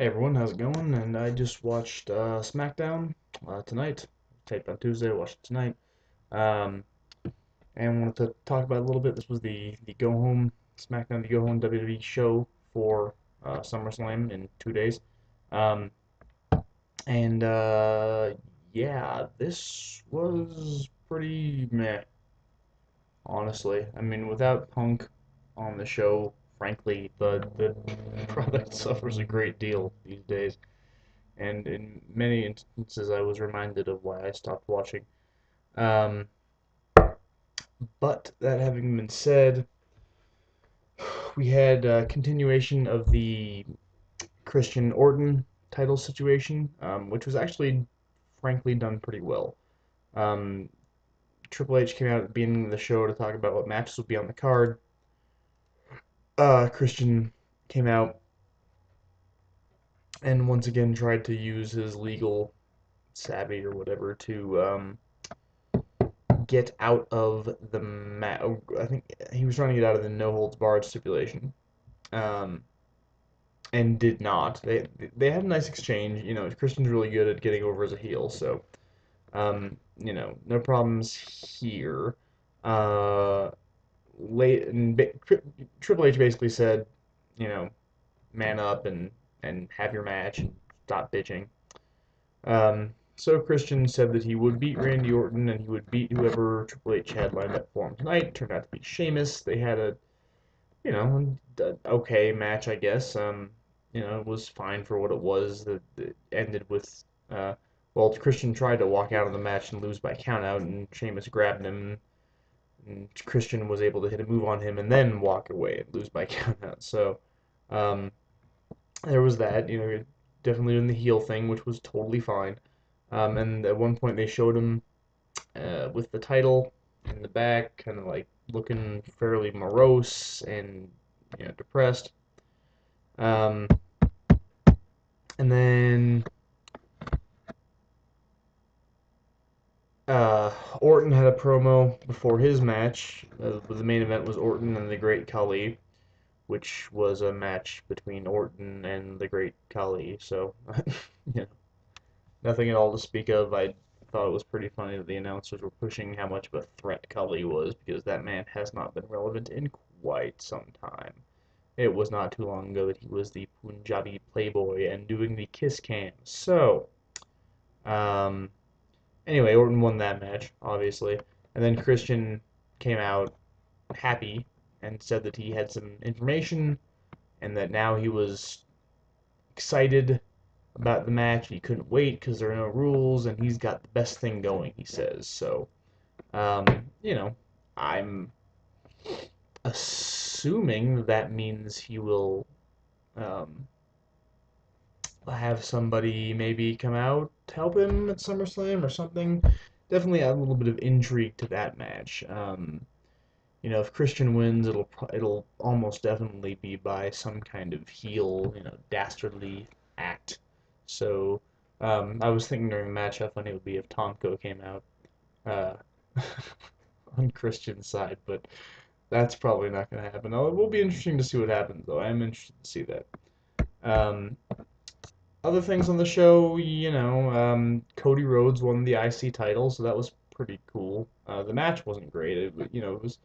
Hey everyone, how's it going? And I just watched uh, SmackDown uh, tonight. Taped on Tuesday, watched it tonight. Um, and wanted to talk about a little bit. This was the the Go Home SmackDown, the Go Home WWE show for uh, SummerSlam in two days. Um, and uh, yeah, this was pretty meh, honestly. I mean, without Punk on the show, frankly, the the product suffers a great deal these days. And in many instances, I was reminded of why I stopped watching. Um, but that having been said, we had a continuation of the Christian Orton title situation, um, which was actually, frankly, done pretty well. Um, Triple H came out at the beginning of the show to talk about what matches would be on the card. Uh, Christian came out and once again tried to use his legal savvy or whatever to um, get out of the mat. I think he was trying to get out of the no holds barred stipulation, um, and did not. They they had a nice exchange. You know, Christian's really good at getting over as a heel, so um, you know, no problems here. Uh, late and Triple H basically said, you know, man up and and have your match and stop bitching. Um, so Christian said that he would beat Randy Orton and he would beat whoever Triple H had lined up for him tonight. Turned out to be Sheamus. They had a, you know, okay match, I guess. Um, you know, it was fine for what it was. That ended with, uh, well, Christian tried to walk out of the match and lose by countout, and Sheamus grabbed him. Christian was able to hit a move on him and then walk away and lose by countout. So, um, there was that. You know, definitely doing the heel thing, which was totally fine. Um, and at one point they showed him uh, with the title in the back, kind of like looking fairly morose and you know depressed. Um, and then uh, Orton had a promo before his match. Uh, the main event was Orton and the Great Khali, which was a match between Orton and the Great Khali. So, you know, nothing at all to speak of. I thought it was pretty funny that the announcers were pushing how much of a threat Khali was because that man has not been relevant in quite some time. It was not too long ago that he was the Punjabi playboy and doing the kiss cam. So, um, anyway, Orton won that match, obviously. And then Christian came out happy and said that he had some information and that now he was excited about the match. He couldn't wait because there are no rules, and he's got the best thing going. He says so. Um, you know, I'm assuming that means he will um, have somebody maybe come out help him at SummerSlam or something. Definitely add a little bit of intrigue to that match. Um, you know, if Christian wins, it'll it'll almost definitely be by some kind of heel, you know, dastardly act. So um, I was thinking during the match how funny it would be if Tomko came out uh, on Christian's side, but that's probably not going to happen. it will be interesting to see what happens, though. I am interested to see that. Um, other things on the show, you know, um, Cody Rhodes won the IC title, so that was pretty cool. Uh, the match wasn't great, it, you know, it was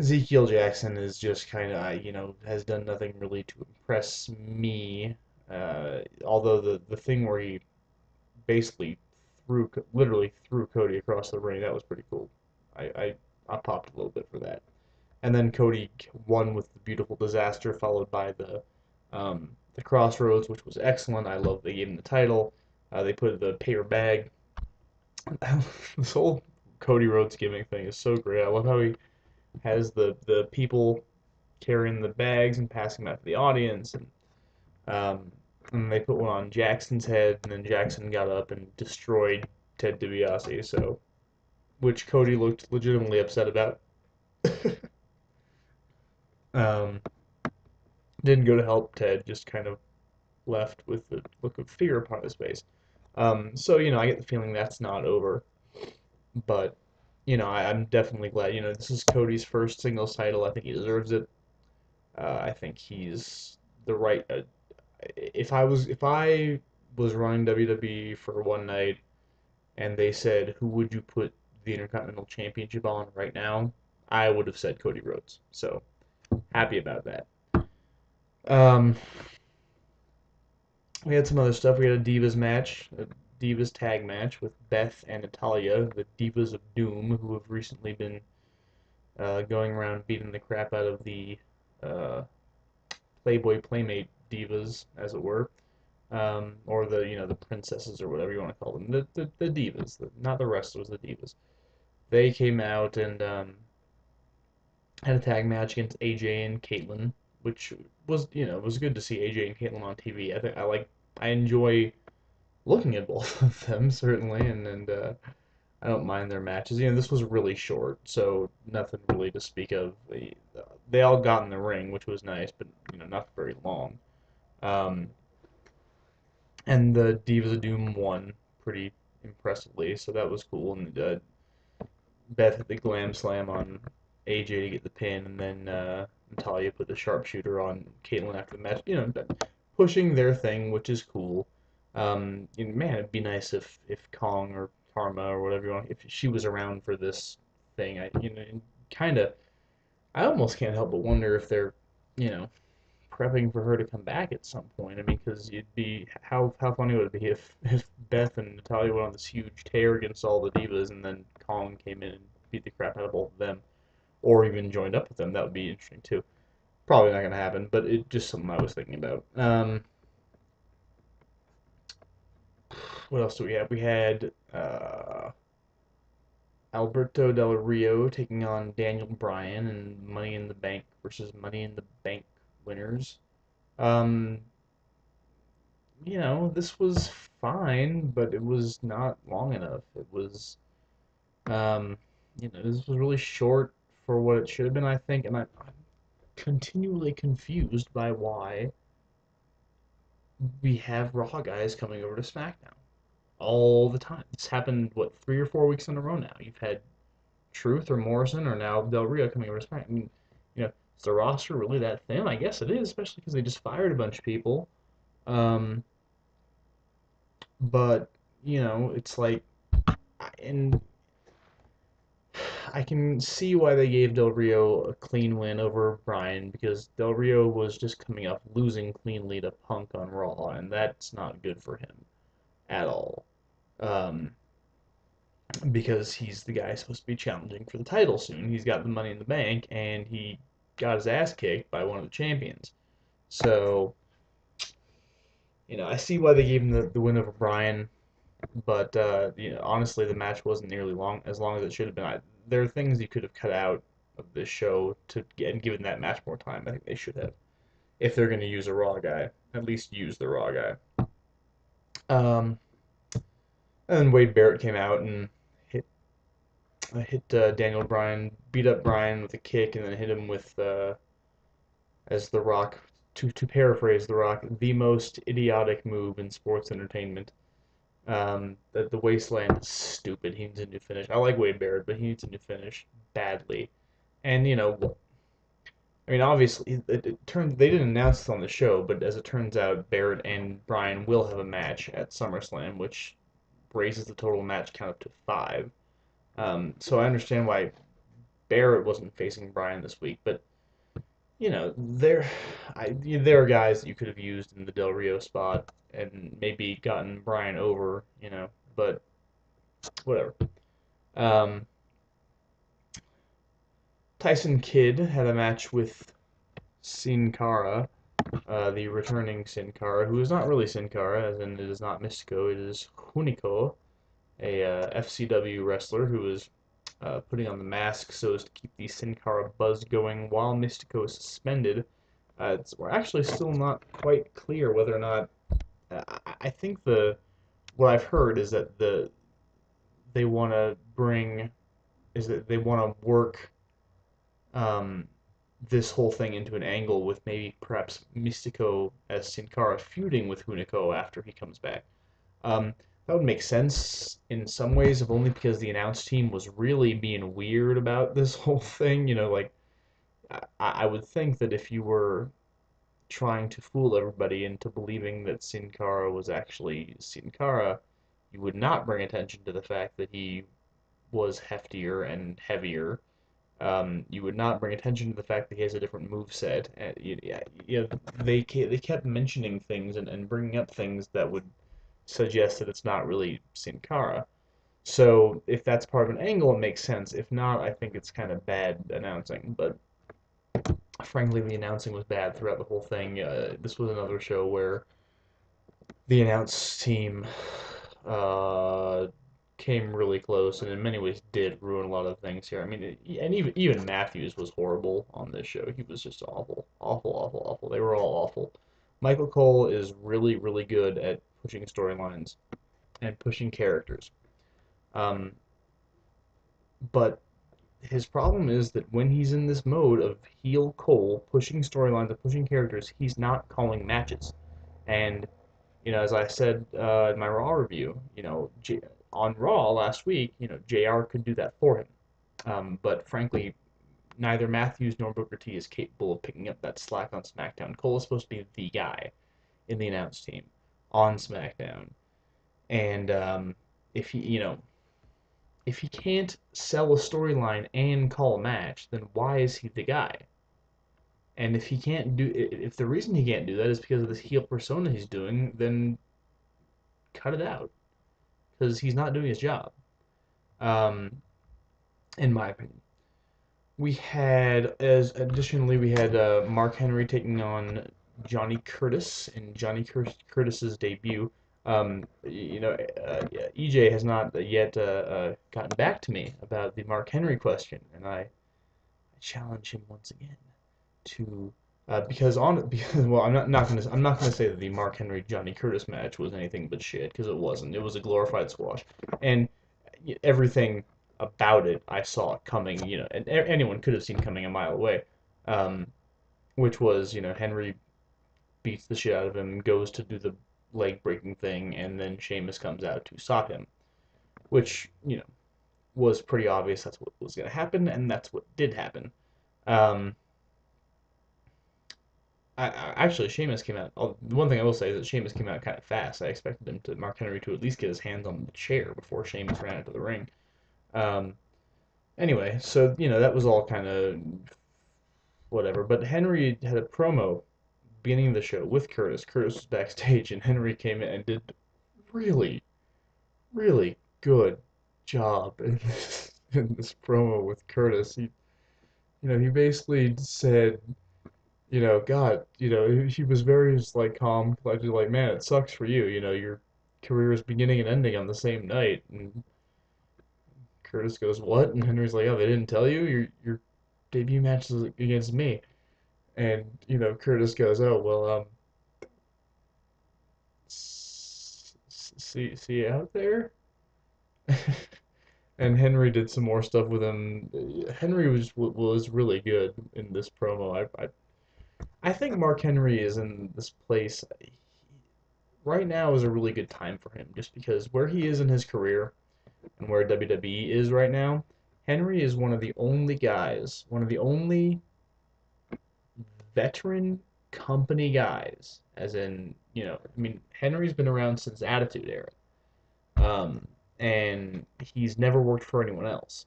Ezekiel Jackson is just kind of, you know, has done nothing really to impress me. Uh, although the the thing where he basically threw, literally threw Cody across the ring, that was pretty cool. I, I, I popped a little bit for that. And then Cody won with the beautiful disaster, followed by the um, the Cross Rhodes, which was excellent. I love they gave him the title. Uh, they put the paper bag. this whole Cody Rhodes gimmick thing is so great. I love how he has the the people carrying the bags and passing them out to the audience, and um, and they put one on Jackson's head, and then Jackson got up and destroyed Ted DiBiase. So, which Cody looked legitimately upset about. um, didn't go to help Ted, just kind of left with the look of fear upon his face. Um, so you know, I get the feeling that's not over, but you know, I, am definitely glad. You know, this is Cody's first singles title. I think he deserves it. Uh, I think he's the right. Uh, if I was if I was running WWE for one night and they said who would you put the Intercontinental Championship on right now, I would have said Cody Rhodes. So happy about that. Um, we had some other stuff. We had a Divas match, a Divas tag match with Beth and Natalya, the Divas of Doom, who have recently been uh, going around beating the crap out of the uh, Playboy Playmate divas, as it were, um, or the you know the princesses or whatever you want to call them, the the, the divas, the, not the wrestlers, the divas. They came out and um, had a tag match against AJ and Kaitlyn, which was you know it was good to see AJ and Kaitlyn on TV. I think I like I enjoy looking at both of them certainly, and and uh, I don't mind their matches. You know, this was really short, so nothing really to speak of. They, they all got in the ring, which was nice, but you know, not very long. Um, and the Divas of Doom won pretty impressively, so that was cool. And uh, Beth hit the glam slam on AJ to get the pin, and then uh, Natalya put the sharpshooter on Kaitlyn after the match. You know, pushing their thing, which is cool. Um, man, it'd be nice if if Kong or Karma or whatever you want, if she was around for this thing. I you know, kind of, I almost can't help but wonder if they're, you know, prepping for her to come back at some point. I mean, because you'd be how how funny would it be if if Beth and Natalya went on this huge tear against all the divas, and then Kong came in and beat the crap out of both of them, or even joined up with them. That would be interesting too. Probably not gonna happen, but it just something I was thinking about. Um, what else do we have? We had uh, Alberto Del Rio taking on Daniel Bryan and Money in the Bank versus Money in the Bank winners. Um, you know, this was fine, but it was not long enough. It was, um, you know, this was really short for what it should have been, I think, and I, I'm continually confused by why we have Raw guys coming over to SmackDown all the time. It's happened what three or four weeks in a row now. You've had Truth or Morrison or now Del Rio coming over to SmackDown. I mean, you know, is the roster really that thin? I guess it is, especially because they just fired a bunch of people. Um, but you know, it's like, and I can see why they gave Del Rio a clean win over Bryan because Del Rio was just coming up losing cleanly to Punk on Raw, and that's not good for him at all. Um, because he's the guy supposed to be challenging for the title soon. He's got the money in the bank, and he got his ass kicked by one of the champions. So, you know, I see why they gave him the, the win over Bryan, but uh, you know, honestly, the match wasn't nearly long as long as it should have been. I, there are things you could have cut out of this show to get and given that match more time. I think they should have, if they're going to use a Raw guy, at least use the Raw guy. Um, and Wade Barrett came out and hit uh, hit uh, Daniel Bryan, beat up Bryan with a kick, and then hit him with, uh, as The Rock, to, to paraphrase The Rock, the most idiotic move in sports entertainment. Um, the, the wasteland is stupid. He needs a new finish. I like Wade Barrett, but he needs a new finish badly. And you know, I mean, obviously, it, it turned they didn't announce this on the show, but as it turns out, Barrett and Bryan will have a match at SummerSlam, which raises the total match count up to five. Um, so I understand why Barrett wasn't facing Bryan this week, but you know, there, I there are guys you could have used in the Del Rio spot and maybe gotten Bryan over, you know, but whatever. Um, Tyson Kidd had a match with Sin Cara, uh, the returning Sin Cara, who is not really Sin Cara, as in it is not Mystico, it is Hunico, a uh, FCW wrestler who is uh, putting on the mask so as to keep the Sin Cara buzz going while Mystico is suspended. Uh, we're actually still not quite clear whether or not. Uh, I think the what I've heard is that the they want to bring is that they want to work um, this whole thing into an angle with maybe perhaps Mystico as Sin Cara feuding with Hunico after he comes back. Um, that would make sense in some ways, if only because the announce team was really being weird about this whole thing. You know, like I, I would think that if you were trying to fool everybody into believing that Sin Cara was actually Sin Cara, you would not bring attention to the fact that he was heftier and heavier. Um, you would not bring attention to the fact that he has a different move set. Uh, you, you they they kept mentioning things and, and bringing up things that would suggest that it's not really Sin Cara. So if that's part of an angle, it makes sense. If not, I think it's kind of bad announcing. But frankly, the announcing was bad throughout the whole thing. Uh, this was another show where the announce team uh, came really close, and in many ways did ruin a lot of things here. I mean, and even even Mathews was horrible on this show. He was just awful, awful, awful, awful. They were all awful. Michael Cole is really, really good at pushing storylines and pushing characters. Um, but his problem is that when he's in this mode of heel Cole, pushing storylines and pushing characters, he's not calling matches. And, you know, as I said uh, in my Raw review, you know, J- on Raw last week, you know, JR could do that for him. Um, but frankly, neither Mathews nor Booker T is capable of picking up that slack on SmackDown. Cole is supposed to be the guy in the announce team on SmackDown. And um, if he, you know, if he can't sell a storyline and call a match, then why is he the guy? And if he can't do, if the reason he can't do that is because of this heel persona he's doing, then cut it out, because he's not doing his job. Um, in my opinion, we had as additionally we had uh, Mark Henry taking on Johnny Curtis in Johnny Curtis's debut. Um, you know, uh, EJ has not yet uh, uh, gotten back to me about the Mark Henry question, and I, I challenge him once again to uh, because on because well I'm not not gonna I'm not gonna say that the Mark Henry Johnny Curtis match was anything but shit because it wasn't. It was a glorified squash, and everything about it I saw coming. You know, and anyone could have seen coming a mile away. Um, which was you know Henry beats the shit out of him, goes to do the leg breaking thing, and then Sheamus comes out to stop him, which you know was pretty obvious. That's what was going to happen, and that's what did happen. Um, I, I, actually, Sheamus came out. Oh, the one thing I will say is that Sheamus came out kind of fast. I expected him to Mark Henry to at least get his hands on the chair before Sheamus ran into the ring. Um, anyway, so you know that was all kind of whatever. But Henry had a promo beginning of the show with Curtis. Curtis was backstage, and Henry came in and did really, really good job in this, in this promo with Curtis. He, you know, he basically said, you know, God, you know, he was very just like calm, collected, like, man, it sucks for you. You know, your career is beginning and ending on the same night. And Curtis goes, what? And Henry's like, oh, they didn't tell you? Your your debut match is against me. And you know, Curtis goes, "Oh well, um, see see out there." and Henry did some more stuff with him. Henry was was really good in this promo. I I, I think Mark Henry is in this place. Right now is a really good time for him, just because where he is in his career and where WWE is right now. Henry is one of the only guys, one of the only veteran company guys, as in, you know, I mean, Henry's been around since Attitude Era. Um, and he's never worked for anyone else.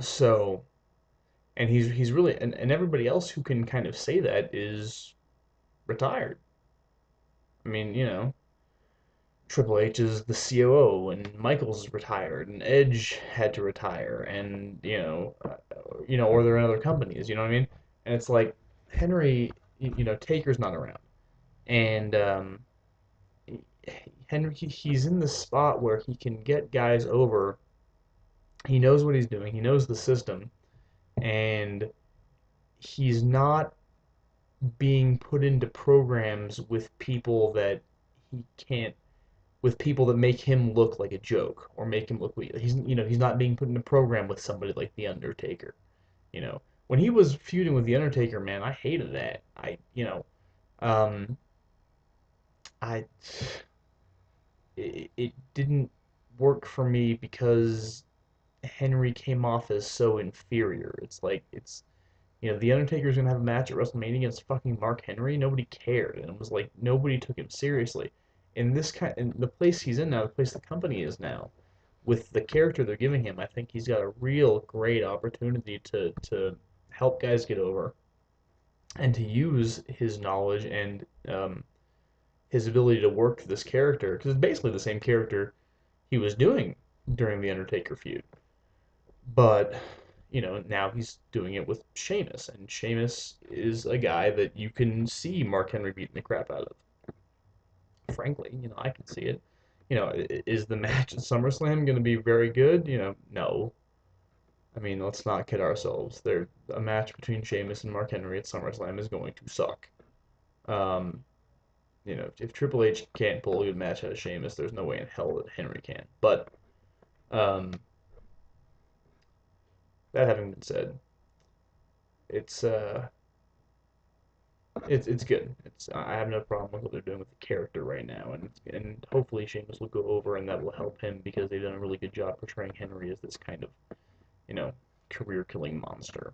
So, and he's he's really and, and everybody else who can kind of say that is retired. I mean, you know, Triple H is the COO, and Michaels is retired, and Edge had to retire, and you know, uh, you know, or they're in other companies. You know what I mean? And it's like Henry, you know, Taker's not around, and um, Henry he's in the spot where he can get guys over. He knows what he's doing. He knows the system, and he's not being put into programs with people that he can't with people that make him look like a joke or make him look weak. He's you know he's not being put in a program with somebody like the Undertaker, you know when he was feuding with the Undertaker, man, I hated that. I, you know, um, I, it, it didn't work for me because Henry came off as so inferior. It's like it's, You know, The Undertaker's gonna have a match at WrestleMania against fucking Mark Henry. Nobody cared, and it was like nobody took him seriously. In this kind, in the place he's in now, the place the company is now, with the character they're giving him, I think he's got a real great opportunity to to help guys get over, and to use his knowledge and um, his ability to work this character because it's basically the same character he was doing during the Undertaker feud, but you know now he's doing it with Sheamus, and Sheamus is a guy that you can see Mark Henry beating the crap out of. Frankly, you know I can see it. You know, is the match at SummerSlam going to be very good? You know, no. I mean, let's not kid ourselves. There, a match between Sheamus and Mark Henry at SummerSlam is going to suck. Um, you know, if Triple H can't pull a good match out of Sheamus, there's no way in hell that Henry can. But um, that having been said, it's uh, it's it's good. It's I have no problem with what they're doing with the character right now, and and hopefully Sheamus will go over, and that will help him because they've done a really good job portraying Henry as this kind of, you know, career-killing monster.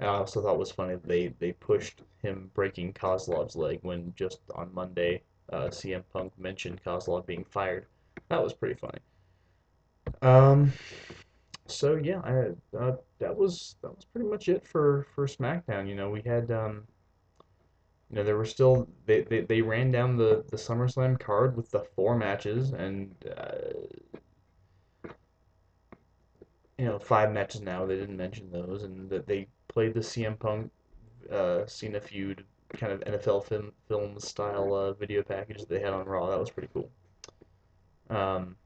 I also thought was funny they they pushed him breaking Kozlov's leg when just on Monday uh, CM Punk mentioned Kozlov being fired. That was pretty funny. Um, so yeah, I, uh, that was that was pretty much it for for SmackDown. You know, we had um, you know there were still they, they, they ran down the the SummerSlam card with the four matches and uh, you know five matches now. They didn't mention those and that they played the CM Punk uh, Cena feud kind of NFL film film style uh, video package that they had on Raw. That was pretty cool. Um,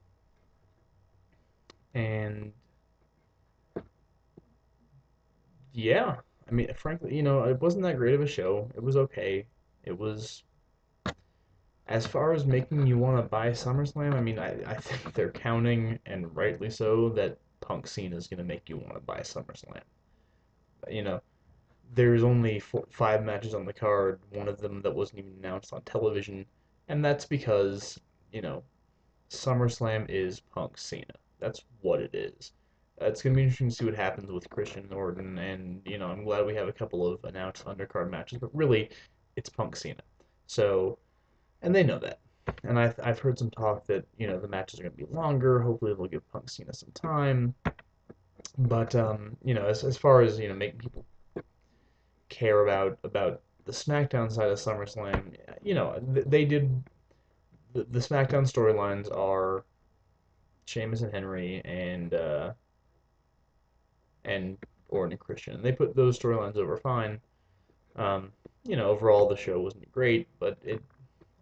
and yeah, I mean, frankly, you know, it wasn't that great of a show. It was okay. It was as far as making you want to buy SummerSlam. I mean, I, I think they're counting, and rightly so, that Punk Cena is going to make you want to buy SummerSlam you know, there's only four, five matches on the card, one of them that wasn't even announced on television, and that's because, you know, SummerSlam is Punk Cena. That's what it is. It's going to be interesting to see what happens with Christian Orton, and, you know, I'm glad we have a couple of announced undercard matches, but really, it's Punk Cena. So, and they know that. And I've, I've heard some talk that, you know, the matches are going to be longer. Hopefully, they'll give Punk Cena some time. But um, you know, as as far as you know, making people care about about the SmackDown side of SummerSlam, you know, they did the, the SmackDown storylines are Sheamus and Henry and uh, and Orton and Christian. They put those storylines over fine. Um, you know, overall the show wasn't great, but it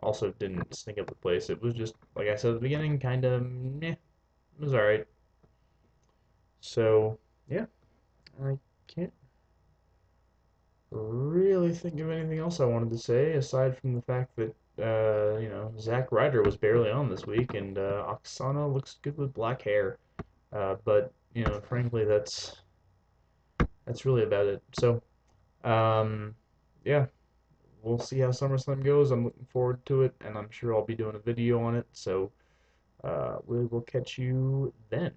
also didn't stink up the place. It was just like I said at the beginning, kind of meh. It was alright. So, yeah, I can't really think of anything else I wanted to say aside from the fact that, uh, you know, Zack Ryder was barely on this week and uh, Aksana looks good with black hair. Uh, but, you know, frankly, that's that's really about it. So, um, yeah, we'll see how SummerSlam goes. I'm looking forward to it, and I'm sure I'll be doing a video on it. So, uh, we will catch you then.